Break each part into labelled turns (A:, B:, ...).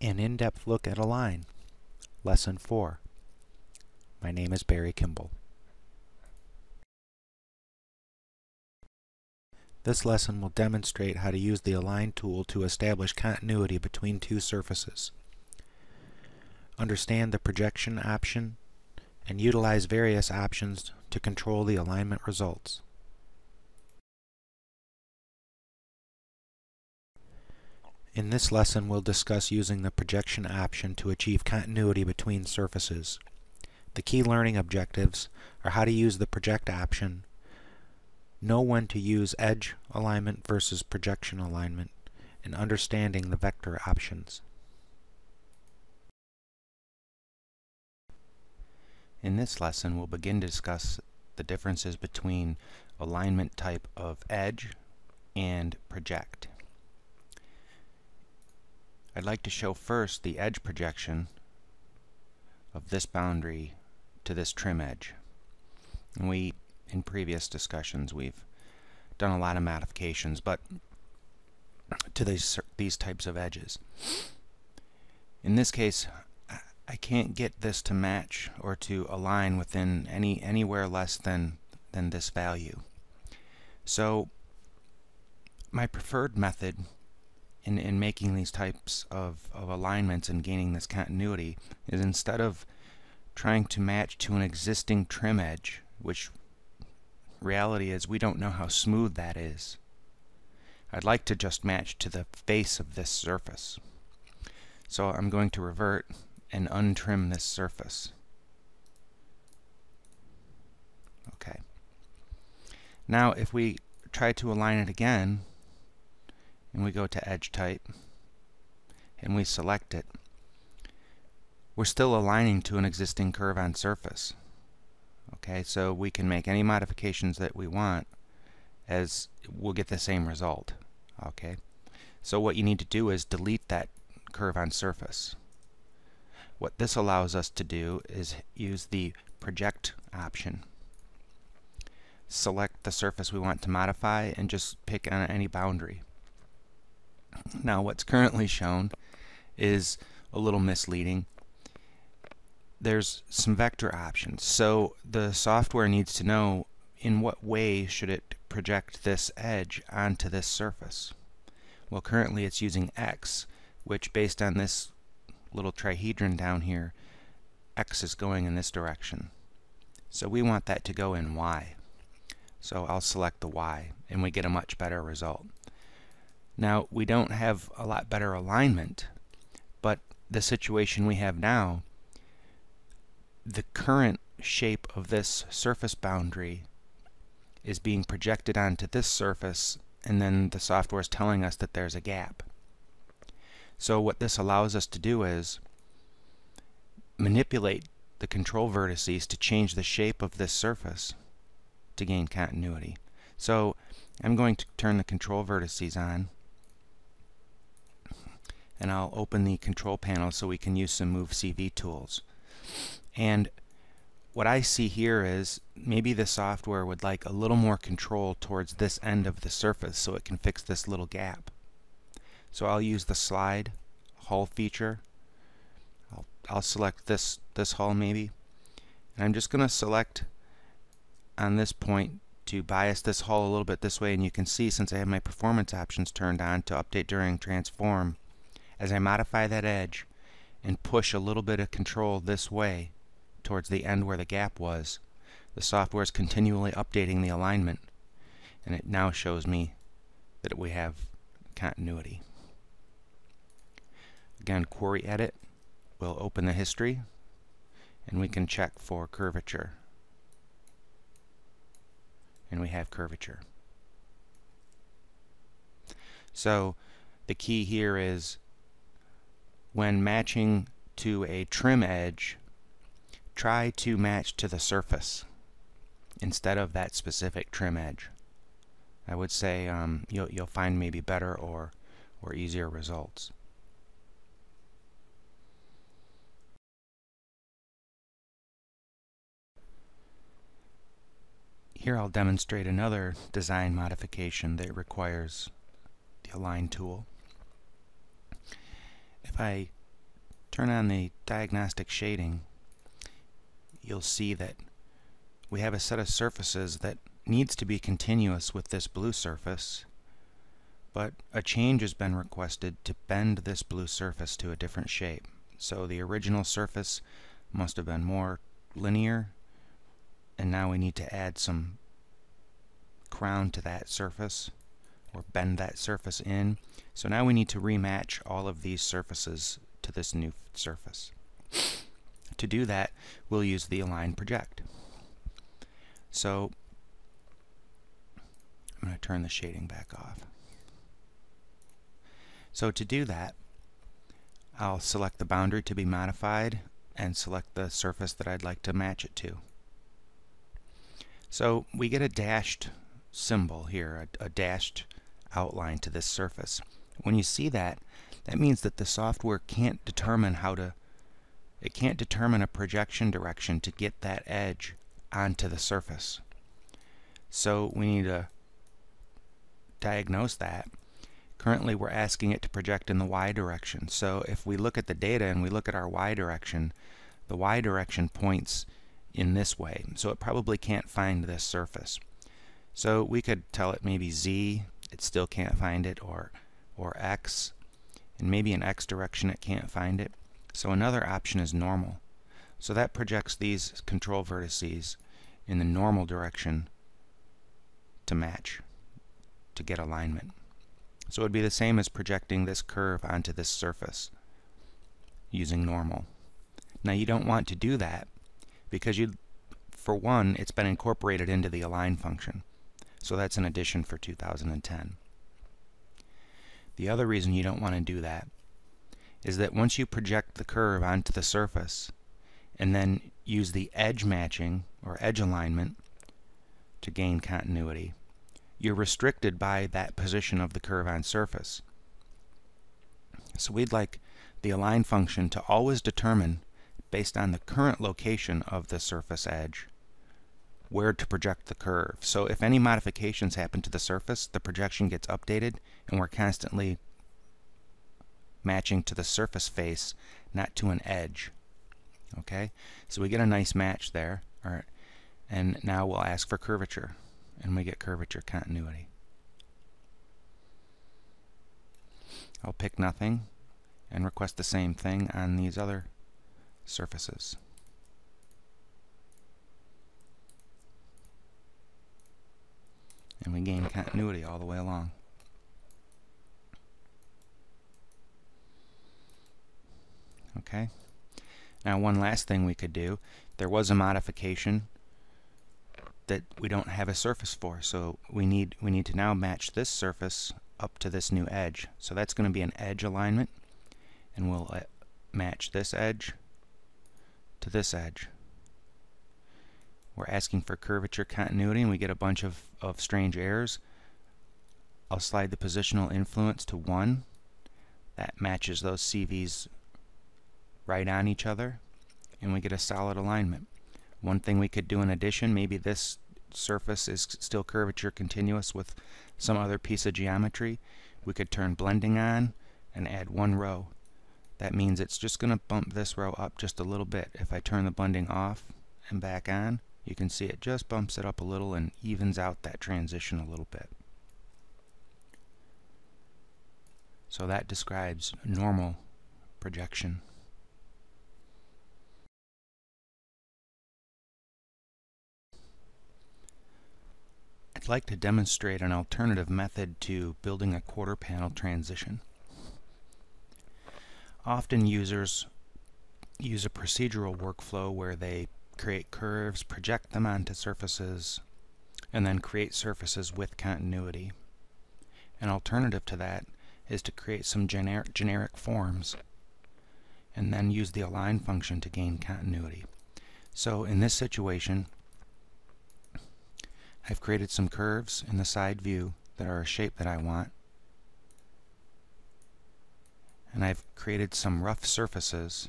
A: An in-depth look at Align, Lesson 4. My name is Barry Kimball. This lesson will demonstrate how to use the Align tool to establish continuity between two surfaces. Understand the projection option and utilize various options to control the alignment results. In this lesson we'll discuss using the projection option to achieve continuity between surfaces. The key learning objectives are how to use the project option, know when to use edge alignment versus projection alignment, and understanding the vector options. In this lesson we'll begin to discuss the differences between alignment type of edge and project. I'd like to show first the edge projection of this boundary to this trim edge. And we, in previous discussions, we've done a lot of modifications, but to these, these types of edges. In this case, I can't get this to match or to align within any anywhere less than than this value. So my preferred method in, in making these types of, of alignments and gaining this continuity is instead of trying to match to an existing trim edge, which reality is we don't know how smooth that is. I'd like to just match to the face of this surface. So I'm going to revert and untrim this surface. Okay. Now if we try to align it again, and we go to edge type and we select it, we're still aligning to an existing curve on surface. Okay, so we can make any modifications that we want as we'll get the same result. Okay, so what you need to do is delete that curve on surface. What this allows us to do is use the project option. Select the surface we want to modify and just pick on any boundary. Now what's currently shown is a little misleading. There's some vector options. So the software needs to know in what way should it project this edge onto this surface. Well currently it's using X, which based on this little trihedron down here, X is going in this direction. So we want that to go in Y. So I'll select the Y and we get a much better result. Now, we don't have a lot better alignment, but the situation we have now, the current shape of this surface boundary is being projected onto this surface, and then the software is telling us that there's a gap. So what this allows us to do is manipulate the control vertices to change the shape of this surface to gain continuity. So I'm going to turn the control vertices on and I'll open the control panel so we can use some Move CV tools. And what I see here is maybe the software would like a little more control towards this end of the surface so it can fix this little gap. So I'll use the slide hull feature. I'll, I'll select this, this hull maybe. And I'm just going to select on this point to bias this hull a little bit this way and you can see since I have my performance options turned on to update during transform as I modify that edge and push a little bit of control this way towards the end where the gap was, the software is continually updating the alignment and it now shows me that we have continuity. Again, query edit will open the history and we can check for curvature. And we have curvature. So the key here is when matching to a trim edge, try to match to the surface instead of that specific trim edge. I would say um, you'll, you'll find maybe better or, or easier results. Here I'll demonstrate another design modification that requires the Align tool. If I turn on the diagnostic shading, you'll see that we have a set of surfaces that needs to be continuous with this blue surface, but a change has been requested to bend this blue surface to a different shape. So the original surface must have been more linear, and now we need to add some crown to that surface, or bend that surface in. So now we need to rematch all of these surfaces to this new surface. To do that, we'll use the Align Project. So I'm going to turn the shading back off. So to do that, I'll select the boundary to be modified and select the surface that I'd like to match it to. So we get a dashed symbol here, a, a dashed outline to this surface. When you see that, that means that the software can't determine how to, it can't determine a projection direction to get that edge onto the surface. So we need to diagnose that. Currently we're asking it to project in the y direction. So if we look at the data and we look at our y direction, the y direction points in this way. So it probably can't find this surface. So we could tell it maybe z, it still can't find it, or, or x, and maybe in x direction it can't find it. So another option is normal. So that projects these control vertices in the normal direction to match, to get alignment. So it would be the same as projecting this curve onto this surface using normal. Now you don't want to do that because you, for one, it's been incorporated into the align function. So that's an addition for 2010. The other reason you don't want to do that is that once you project the curve onto the surface and then use the edge matching or edge alignment to gain continuity, you're restricted by that position of the curve on surface. So we'd like the align function to always determine, based on the current location of the surface edge, where to project the curve. So if any modifications happen to the surface, the projection gets updated and we're constantly matching to the surface face, not to an edge. Okay, so we get a nice match there. All right, and now we'll ask for curvature, and we get curvature continuity. I'll pick nothing and request the same thing on these other surfaces. And we gain continuity all the way along. Okay. Now one last thing we could do, there was a modification that we don't have a surface for, so we need we need to now match this surface up to this new edge. So that's going to be an edge alignment, and we'll uh, match this edge to this edge. We're asking for curvature continuity, and we get a bunch of, of strange errors. I'll slide the positional influence to 1. That matches those CVs right on each other and we get a solid alignment. One thing we could do in addition, maybe this surface is still curvature continuous with some other piece of geometry. We could turn blending on and add one row. That means it's just going to bump this row up just a little bit. If I turn the blending off and back on, you can see it just bumps it up a little and evens out that transition a little bit. So that describes normal projection. I'd like to demonstrate an alternative method to building a quarter panel transition. Often users use a procedural workflow where they create curves, project them onto surfaces, and then create surfaces with continuity. An alternative to that is to create some gener generic forms and then use the align function to gain continuity. So in this situation, I've created some curves in the side view that are a shape that I want. And I've created some rough surfaces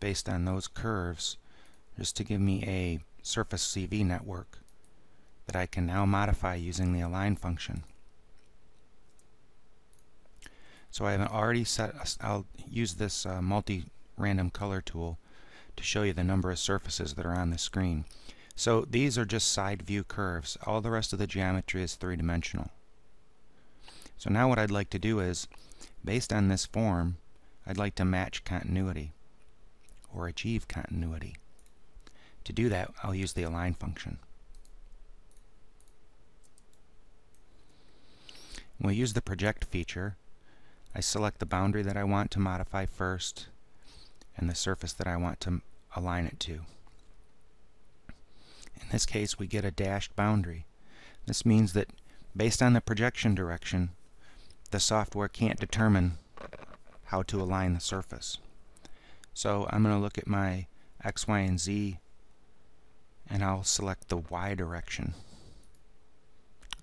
A: based on those curves just to give me a surface CV network that I can now modify using the align function. So I have already set, I'll use this uh, multi random color tool to show you the number of surfaces that are on the screen. So these are just side view curves. All the rest of the geometry is three-dimensional. So now what I'd like to do is, based on this form, I'd like to match continuity or achieve continuity. To do that, I'll use the align function. We'll use the project feature. I select the boundary that I want to modify first and the surface that I want to align it to. In this case, we get a dashed boundary. This means that based on the projection direction, the software can't determine how to align the surface. So I'm going to look at my X, Y, and Z and I'll select the Y direction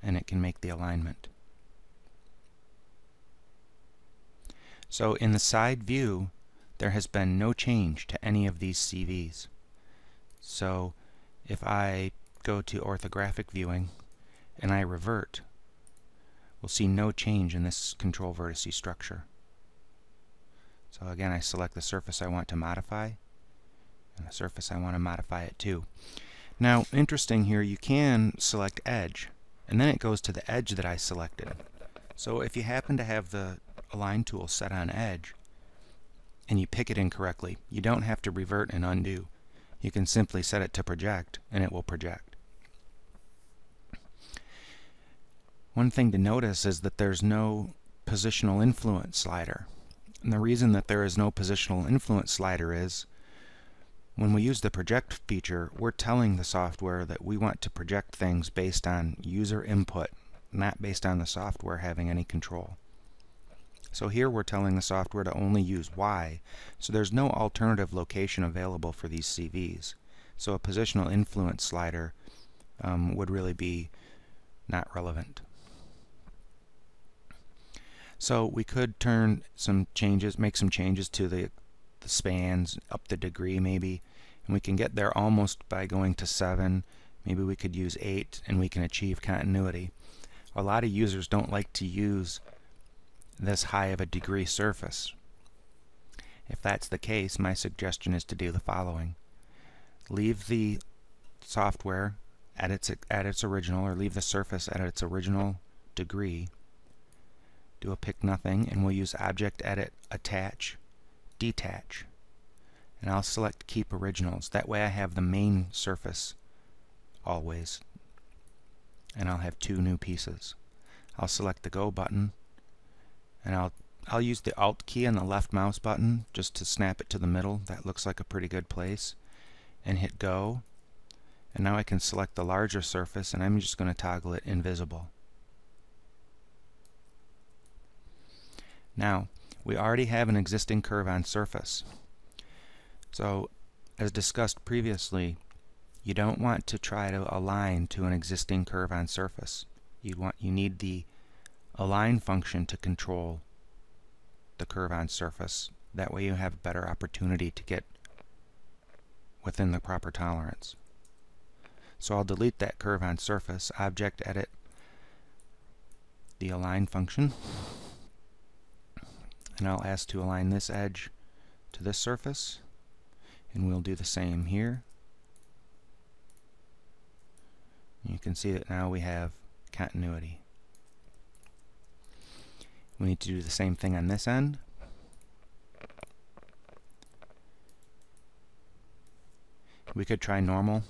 A: and it can make the alignment. So in the side view there has been no change to any of these CVs. So if I go to orthographic viewing and I revert, we'll see no change in this control vertice structure. So again, I select the surface I want to modify, and the surface I want to modify it to. Now, interesting here, you can select edge, and then it goes to the edge that I selected. So if you happen to have the align tool set on edge, and you pick it incorrectly, you don't have to revert and undo. You can simply set it to project, and it will project. One thing to notice is that there's no positional influence slider. And the reason that there is no positional influence slider is when we use the project feature, we're telling the software that we want to project things based on user input, not based on the software having any control. So here we're telling the software to only use Y, so there's no alternative location available for these CVs. So a positional influence slider um, would really be not relevant. So we could turn some changes, make some changes to the, the spans, up the degree maybe, and we can get there almost by going to 7. Maybe we could use 8 and we can achieve continuity. A lot of users don't like to use this high of a degree surface. If that's the case, my suggestion is to do the following. Leave the software at its, at its original, or leave the surface at its original degree, do a pick nothing and we'll use object edit attach detach. And I'll select keep originals. That way I have the main surface always. And I'll have two new pieces. I'll select the go button. And I'll I'll use the alt key on the left mouse button just to snap it to the middle. That looks like a pretty good place. And hit go. And now I can select the larger surface and I'm just going to toggle it invisible. Now, we already have an existing curve on surface. So, as discussed previously, you don't want to try to align to an existing curve on surface. You want you need the align function to control the curve on surface. That way you have a better opportunity to get within the proper tolerance. So I'll delete that curve on surface, object edit the align function and I'll ask to align this edge to this surface. And we'll do the same here. You can see that now we have continuity. We need to do the same thing on this end. We could try normal.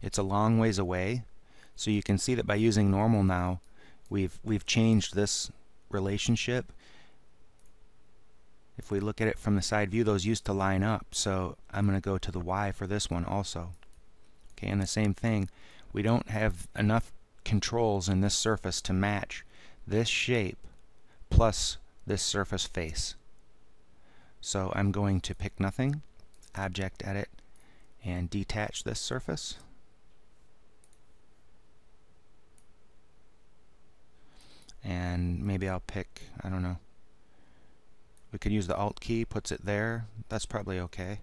A: It's a long ways away. So you can see that by using normal now we've we've changed this relationship if we look at it from the side view, those used to line up. So I'm going to go to the Y for this one also. Okay, and the same thing. We don't have enough controls in this surface to match this shape plus this surface face. So I'm going to pick nothing, object edit, and detach this surface. And maybe I'll pick, I don't know, we can use the Alt key, puts it there. That's probably okay.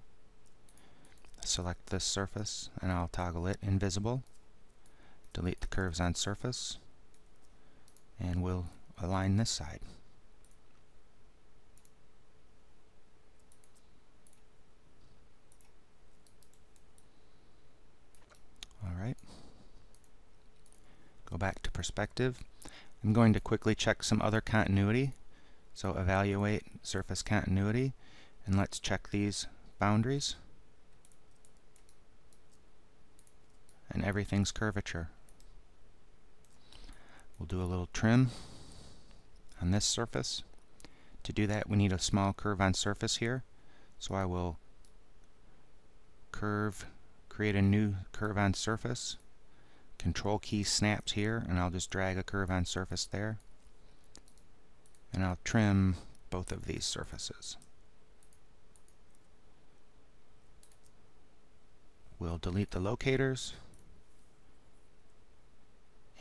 A: Select this surface, and I'll toggle it invisible. Delete the curves on surface, and we'll align this side. Alright. Go back to perspective. I'm going to quickly check some other continuity. So evaluate surface continuity and let's check these boundaries. And everything's curvature. We'll do a little trim on this surface. To do that we need a small curve on surface here. So I will curve, create a new curve on surface. Control key snaps here and I'll just drag a curve on surface there. And I'll trim both of these surfaces. We'll delete the locators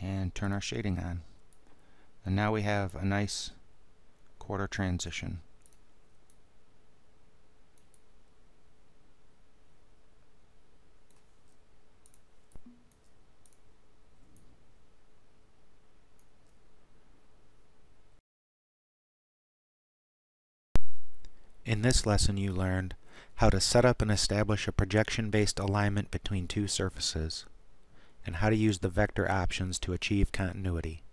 A: and turn our shading on. And now we have a nice quarter transition.
B: In this lesson you learned how to set up and establish a projection-based alignment between two surfaces, and how to use the vector options to achieve continuity.